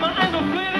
summer and a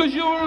because you're